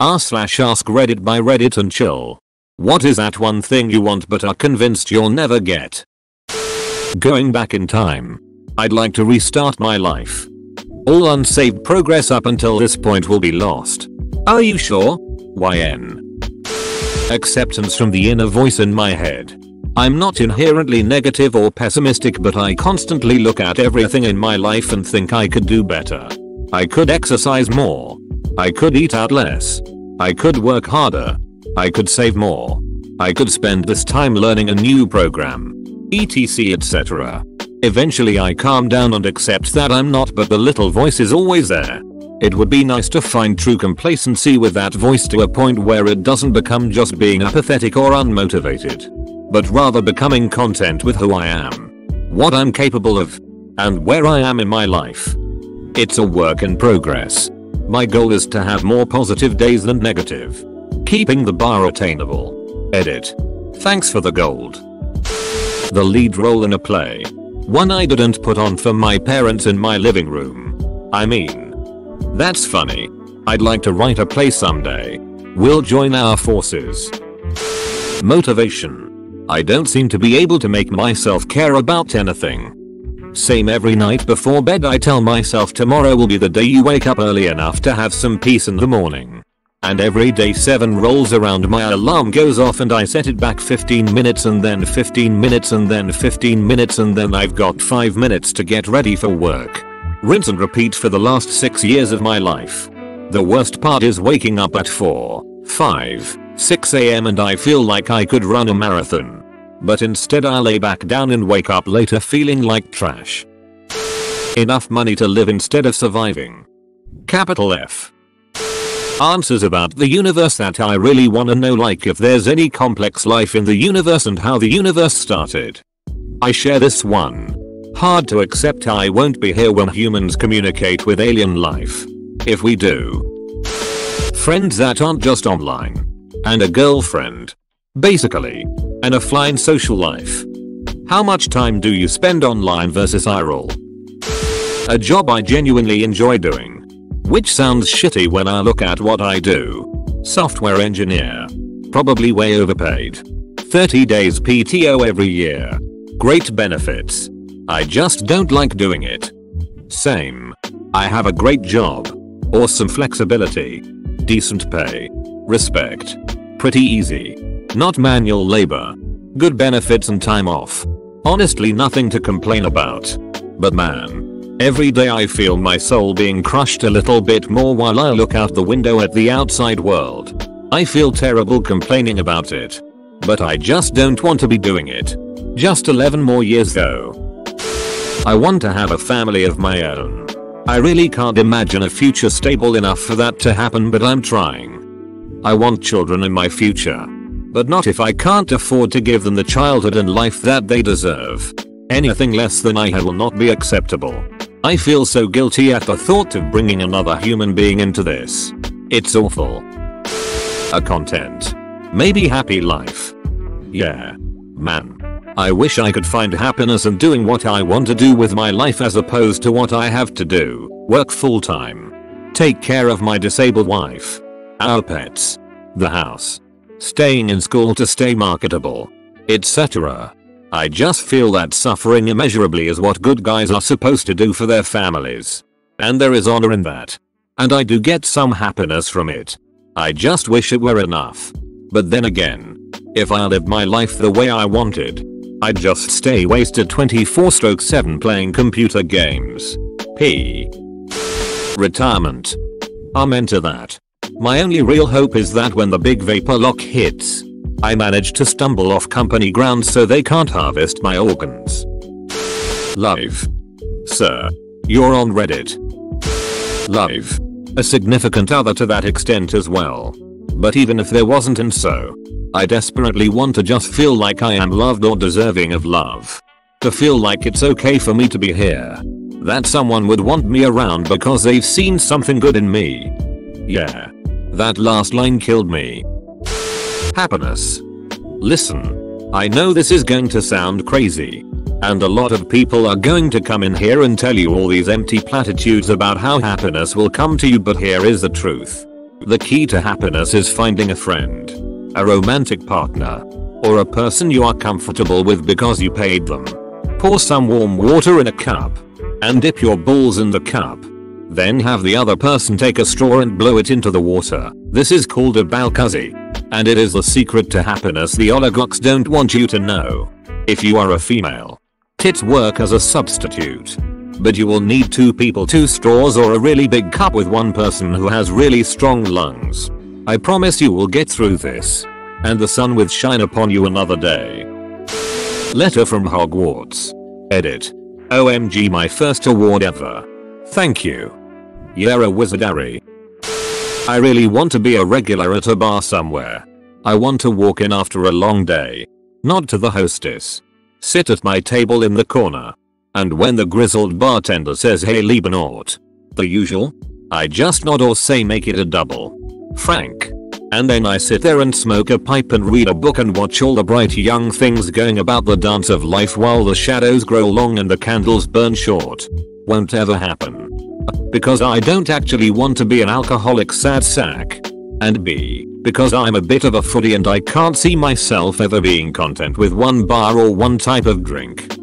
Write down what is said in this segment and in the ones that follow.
r slash ask reddit by reddit and chill. What is that one thing you want but are convinced you'll never get? Going back in time. I'd like to restart my life. All unsaved progress up until this point will be lost. Are you sure? YN. Acceptance from the inner voice in my head. I'm not inherently negative or pessimistic but I constantly look at everything in my life and think I could do better. I could exercise more. I could eat out less. I could work harder. I could save more. I could spend this time learning a new program. etc etc. Eventually I calm down and accept that I'm not but the little voice is always there. It would be nice to find true complacency with that voice to a point where it doesn't become just being apathetic or unmotivated. But rather becoming content with who I am. What I'm capable of. And where I am in my life. It's a work in progress. My goal is to have more positive days than negative. Keeping the bar attainable. Edit. Thanks for the gold. The lead role in a play. One I didn't put on for my parents in my living room. I mean. That's funny. I'd like to write a play someday. We'll join our forces. Motivation. I don't seem to be able to make myself care about anything. Same every night before bed I tell myself tomorrow will be the day you wake up early enough to have some peace in the morning. And every day 7 rolls around my alarm goes off and I set it back 15 minutes and then 15 minutes and then 15 minutes and then I've got 5 minutes to get ready for work. Rinse and repeat for the last 6 years of my life. The worst part is waking up at 4, 5, 6 am and I feel like I could run a marathon. But instead I lay back down and wake up later feeling like trash. Enough money to live instead of surviving. Capital F. Answers about the universe that I really wanna know like if there's any complex life in the universe and how the universe started. I share this one. Hard to accept I won't be here when humans communicate with alien life. If we do. Friends that aren't just online. And a girlfriend. Basically. An offline social life. How much time do you spend online versus IRL? A job I genuinely enjoy doing. Which sounds shitty when I look at what I do. Software engineer. Probably way overpaid. 30 days PTO every year. Great benefits. I just don't like doing it. Same. I have a great job. Awesome flexibility. Decent pay. Respect. Pretty easy. Not manual labor. Good benefits and time off. Honestly nothing to complain about. But man. Every day I feel my soul being crushed a little bit more while I look out the window at the outside world. I feel terrible complaining about it. But I just don't want to be doing it. Just 11 more years though. I want to have a family of my own. I really can't imagine a future stable enough for that to happen but I'm trying. I want children in my future. But not if I can't afford to give them the childhood and life that they deserve. Anything less than I have will not be acceptable. I feel so guilty at the thought of bringing another human being into this. It's awful. A content. Maybe happy life. Yeah. Man. I wish I could find happiness in doing what I want to do with my life as opposed to what I have to do. Work full time. Take care of my disabled wife. Our pets. The house. Staying in school to stay marketable. Etc. I just feel that suffering immeasurably is what good guys are supposed to do for their families. And there is honor in that. And I do get some happiness from it. I just wish it were enough. But then again, if I lived my life the way I wanted, I'd just stay wasted 24 stroke 7 playing computer games. P. Retirement. I'm into that. My only real hope is that when the big vapor lock hits, I manage to stumble off company grounds so they can't harvest my organs. Live. Sir. You're on Reddit. Live. A significant other to that extent as well. But even if there wasn't and so, I desperately want to just feel like I am loved or deserving of love. To feel like it's okay for me to be here. That someone would want me around because they've seen something good in me. Yeah. That last line killed me. Happiness. Listen. I know this is going to sound crazy. And a lot of people are going to come in here and tell you all these empty platitudes about how happiness will come to you but here is the truth. The key to happiness is finding a friend, a romantic partner, or a person you are comfortable with because you paid them. Pour some warm water in a cup and dip your balls in the cup. Then have the other person take a straw and blow it into the water. This is called a balcuzzi. And it is the secret to happiness the oligarchs don't want you to know. If you are a female, tits work as a substitute. But you will need two people two straws or a really big cup with one person who has really strong lungs. I promise you will get through this. And the sun will shine upon you another day. Letter from Hogwarts. Edit. OMG my first award ever. Thank you. Yara Wizardary. I really want to be a regular at a bar somewhere. I want to walk in after a long day. Nod to the hostess. Sit at my table in the corner. And when the grizzled bartender says hey Liebenort. The usual. I just nod or say make it a double. Frank. And then I sit there and smoke a pipe and read a book and watch all the bright young things going about the dance of life while the shadows grow long and the candles burn short. Won't ever happen. Because I don't actually want to be an alcoholic sad sack. And B. Because I'm a bit of a foodie and I can't see myself ever being content with one bar or one type of drink.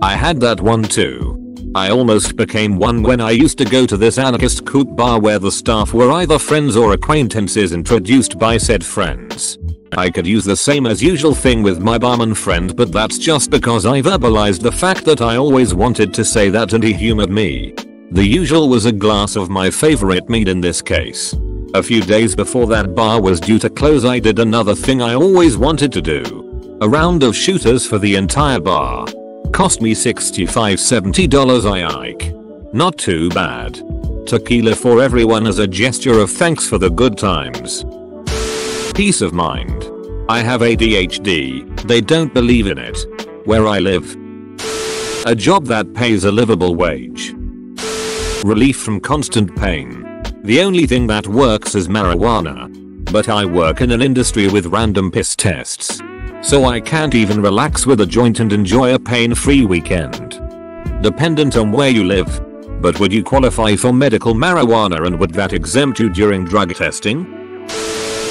I had that one too. I almost became one when I used to go to this anarchist coop bar where the staff were either friends or acquaintances introduced by said friends. I could use the same as usual thing with my barman friend but that's just because I verbalized the fact that I always wanted to say that and he humored me. The usual was a glass of my favorite mead in this case. A few days before that bar was due to close I did another thing I always wanted to do. A round of shooters for the entire bar. Cost me $65-70 I Ike. Not too bad. Tequila for everyone as a gesture of thanks for the good times. Peace of mind. I have ADHD, they don't believe in it. Where I live. A job that pays a livable wage. Relief from constant pain. The only thing that works is marijuana. But I work in an industry with random piss tests. So I can't even relax with a joint and enjoy a pain-free weekend. Dependent on where you live. But would you qualify for medical marijuana and would that exempt you during drug testing?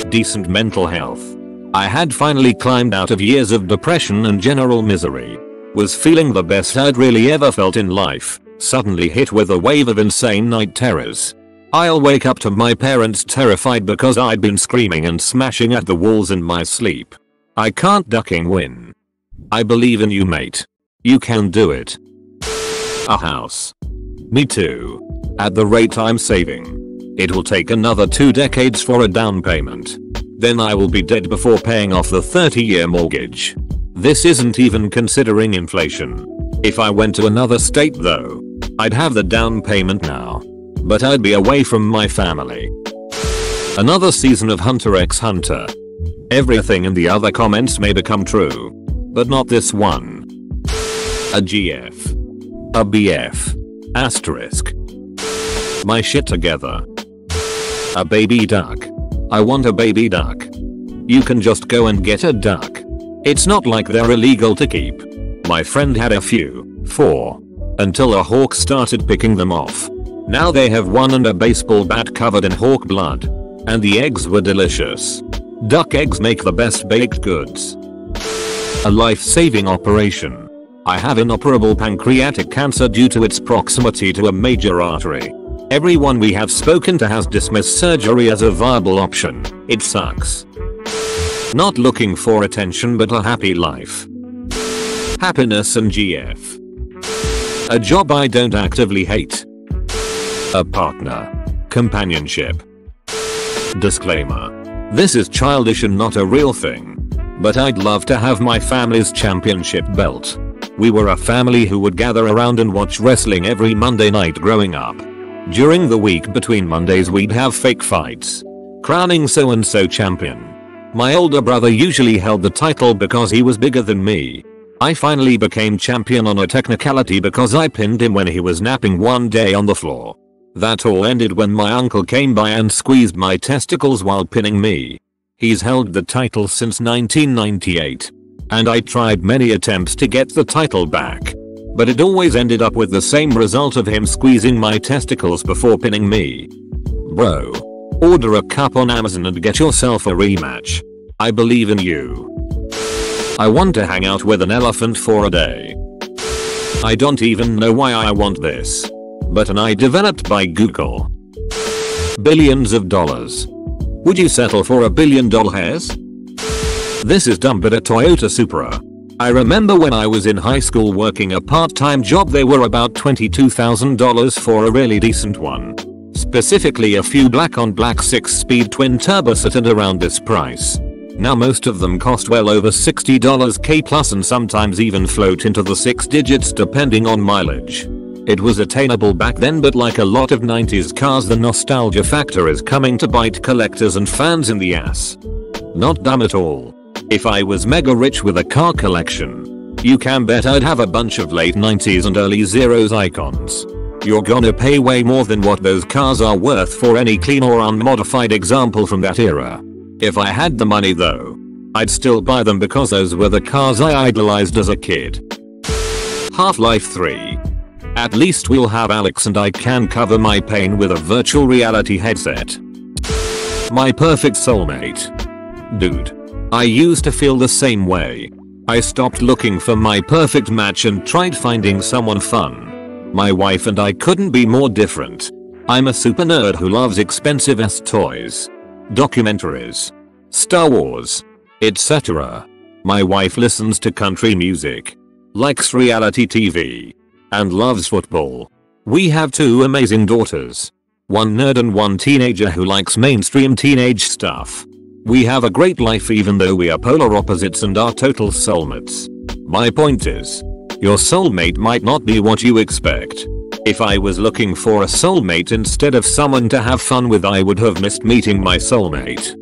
Decent mental health. I had finally climbed out of years of depression and general misery. Was feeling the best I'd really ever felt in life, suddenly hit with a wave of insane night terrors. I'll wake up to my parents terrified because I'd been screaming and smashing at the walls in my sleep. I can't ducking win. I believe in you mate. You can do it. A house. Me too. At the rate I'm saving. It will take another two decades for a down payment. Then I will be dead before paying off the 30 year mortgage. This isn't even considering inflation. If I went to another state though, I'd have the down payment now. But I'd be away from my family. Another season of Hunter x Hunter. Everything in the other comments may become true. But not this one. A GF. A BF. Asterisk. My shit together. A baby duck. I want a baby duck. You can just go and get a duck. It's not like they're illegal to keep. My friend had a few. Four. Until a hawk started picking them off. Now they have one and a baseball bat covered in hawk blood. And the eggs were delicious. Duck eggs make the best baked goods. A life-saving operation. I have inoperable pancreatic cancer due to its proximity to a major artery. Everyone we have spoken to has dismissed surgery as a viable option. It sucks. Not looking for attention but a happy life. Happiness and GF. A job I don't actively hate. A partner. Companionship. Disclaimer. This is childish and not a real thing. But I'd love to have my family's championship belt. We were a family who would gather around and watch wrestling every Monday night growing up. During the week between Mondays we'd have fake fights. Crowning so and so champion. My older brother usually held the title because he was bigger than me. I finally became champion on a technicality because I pinned him when he was napping one day on the floor. That all ended when my uncle came by and squeezed my testicles while pinning me. He's held the title since 1998. And I tried many attempts to get the title back. But it always ended up with the same result of him squeezing my testicles before pinning me. Bro. Order a cup on Amazon and get yourself a rematch. I believe in you. I want to hang out with an elephant for a day. I don't even know why I want this. But an eye developed by Google. Billions of dollars. Would you settle for a billion dollars? Hairs? This is dumb but a Toyota Supra. I remember when I was in high school working a part-time job they were about $22,000 for a really decent one. Specifically a few black on black 6-speed twin turbo sit at around this price. Now most of them cost well over $60 k plus and sometimes even float into the 6 digits depending on mileage. It was attainable back then but like a lot of 90s cars the nostalgia factor is coming to bite collectors and fans in the ass. Not dumb at all. If I was mega rich with a car collection, you can bet I'd have a bunch of late 90s and early zeros icons. You're gonna pay way more than what those cars are worth for any clean or unmodified example from that era. If I had the money though, I'd still buy them because those were the cars I idolized as a kid. Half-Life 3. At least we'll have Alyx and I can cover my pain with a virtual reality headset. My perfect soulmate. Dude. I used to feel the same way. I stopped looking for my perfect match and tried finding someone fun. My wife and I couldn't be more different. I'm a super nerd who loves expensive ass toys, documentaries, Star Wars, etc. My wife listens to country music, likes reality TV, and loves football. We have two amazing daughters. One nerd and one teenager who likes mainstream teenage stuff. We have a great life even though we are polar opposites and are total soulmates. My point is, your soulmate might not be what you expect. If I was looking for a soulmate instead of someone to have fun with I would have missed meeting my soulmate.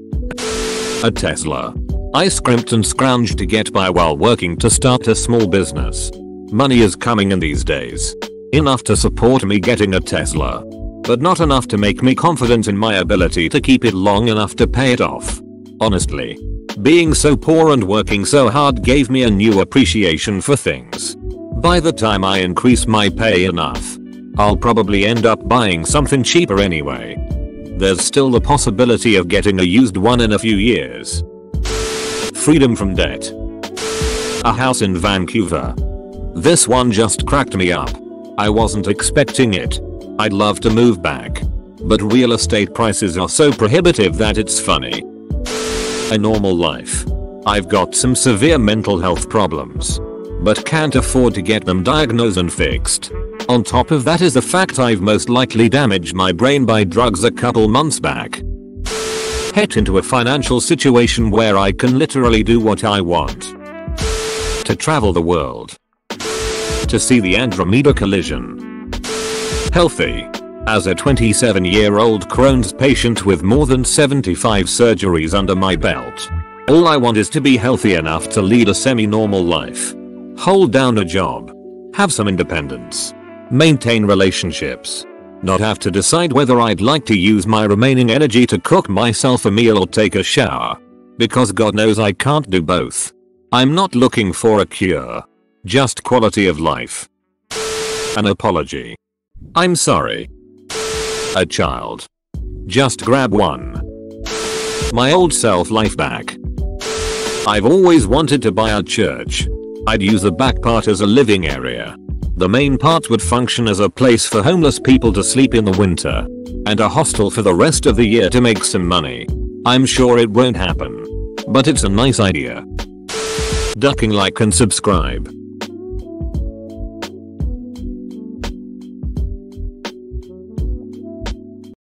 A Tesla. I scrimped and scrounged to get by while working to start a small business. Money is coming in these days. Enough to support me getting a Tesla. But not enough to make me confident in my ability to keep it long enough to pay it off. Honestly. Being so poor and working so hard gave me a new appreciation for things. By the time I increase my pay enough, I'll probably end up buying something cheaper anyway. There's still the possibility of getting a used one in a few years. Freedom from debt. A house in Vancouver. This one just cracked me up. I wasn't expecting it. I'd love to move back. But real estate prices are so prohibitive that it's funny a normal life. I've got some severe mental health problems. But can't afford to get them diagnosed and fixed. On top of that is the fact I've most likely damaged my brain by drugs a couple months back. Head into a financial situation where I can literally do what I want. To travel the world. To see the Andromeda collision. Healthy. As a 27 year old Crohn's patient with more than 75 surgeries under my belt. All I want is to be healthy enough to lead a semi-normal life. Hold down a job. Have some independence. Maintain relationships. Not have to decide whether I'd like to use my remaining energy to cook myself a meal or take a shower. Because god knows I can't do both. I'm not looking for a cure. Just quality of life. An apology. I'm sorry. A child. Just grab one. My old self life back. I've always wanted to buy a church. I'd use the back part as a living area. The main part would function as a place for homeless people to sleep in the winter. And a hostel for the rest of the year to make some money. I'm sure it won't happen. But it's a nice idea. Ducking like and subscribe.